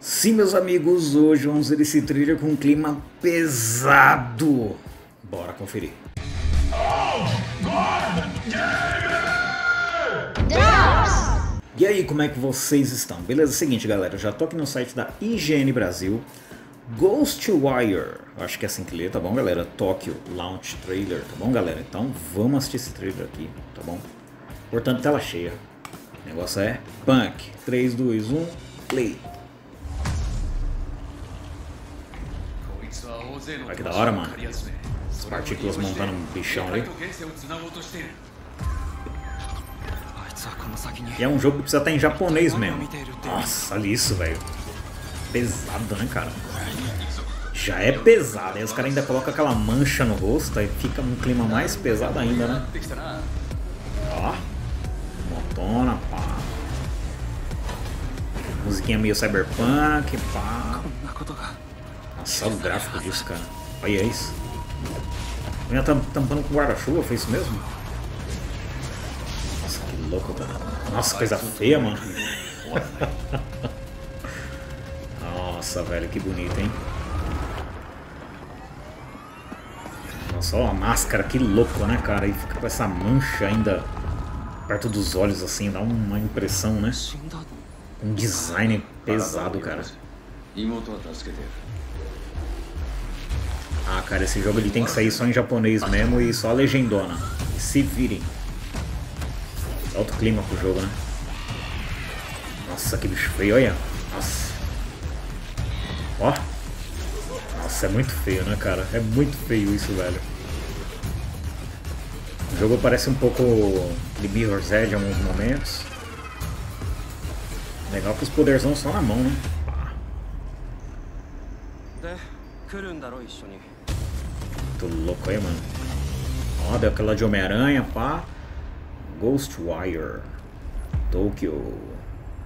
Sim, meus amigos, hoje vamos ver esse trailer com um clima pesado. Bora conferir. E aí, como é que vocês estão? Beleza? Seguinte, galera, já tô aqui no site da IGN Brasil. Ghostwire, acho que é assim que lê, tá bom, galera? Tokyo Launch Trailer, tá bom, galera? Então vamos assistir esse trailer aqui, tá bom? Portanto, tela cheia. O negócio é punk. 3, 2, 1, play. Olha que da hora, mano. As partículas montando um bichão ali. E é um jogo que precisa estar em japonês mesmo. Nossa, olha isso, velho. Pesado, né, cara? Já é pesado. Aí os caras ainda colocam aquela mancha no rosto. Aí fica um clima mais pesado ainda, né? Ó. Motona, pá. Musiquinha meio cyberpunk, pá. Olha o gráfico disso, cara. Olha isso. Minha tá tampando com guarda-chuva, foi isso mesmo? Nossa, que louco, cara. Nossa, coisa feia, mano. Nossa, velho, que bonito, hein? Nossa, olha a máscara, que louco, né, cara? E fica com essa mancha ainda perto dos olhos, assim, dá uma impressão, né? Um design pesado, cara. Ah, cara, esse jogo ele tem que sair só em japonês mesmo e só legendona. Se virem. Alto clima pro jogo, né? Nossa, que bicho feio, olha. Nossa. Ó. Nossa, é muito feio, né, cara? É muito feio isso, velho. O jogo parece um pouco de Mirror's Edge em alguns momentos. Legal que os poderes são só na mão, né? Muito louco aí, mano. Ó, deu aquela de Homem-Aranha, pá. Ghostwire. Tokyo.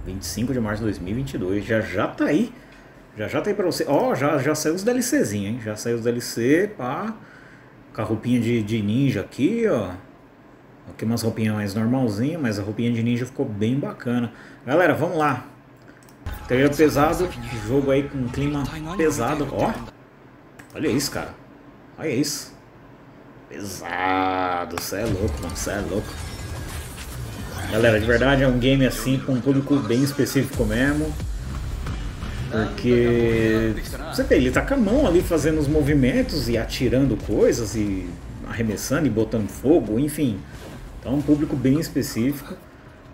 25 de março de 2022. Já já tá aí. Já já tá aí pra você. Ó, já, já saiu os DLCzinhos, hein? Já saiu os DLC, pá. Com a roupinha de, de ninja aqui, ó. Aqui umas roupinhas mais normalzinhas, mas a roupinha de ninja ficou bem bacana. Galera, vamos lá. Trailer pesado, jogo aí com um clima pesado. Ó, olha isso, cara. Olha isso. Pesado, cê é louco, mano, cê é louco. Galera, de verdade é um game assim com um público bem específico mesmo. Porque você vê, ele tá com a mão ali fazendo os movimentos e atirando coisas e arremessando e botando fogo, enfim. Então, um público bem específico.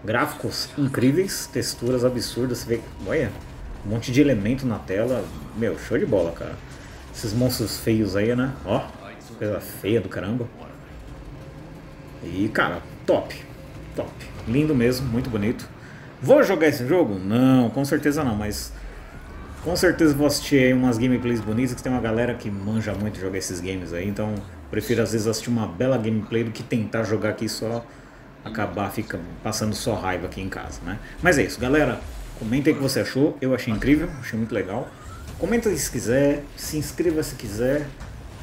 Gráficos incríveis, texturas absurdas. Você vê, olha, um monte de elemento na tela. Meu, show de bola, cara. Esses monstros feios aí, né? Ó, coisa feia do caramba. E, cara, top. Top. Lindo mesmo, muito bonito. Vou jogar esse jogo? Não, com certeza não, mas com certeza vou assistir aí umas gameplays bonitas, que tem uma galera que manja muito jogar esses games aí, então prefiro às vezes assistir uma bela gameplay do que tentar jogar aqui só acabar fica passando só raiva aqui em casa, né? Mas é isso, galera. Comenta aí o que você achou. Eu achei incrível, achei muito legal. Comenta se quiser, se inscreva se quiser.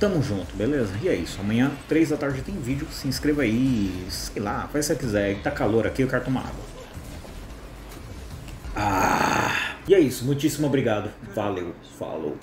Tamo junto, beleza? E é isso. Amanhã, 3 da tarde, tem vídeo. Se inscreva aí, sei lá, faz que você quiser. Tá calor aqui, eu quero tomar água. Ah! E é isso, muitíssimo obrigado. Valeu, falou.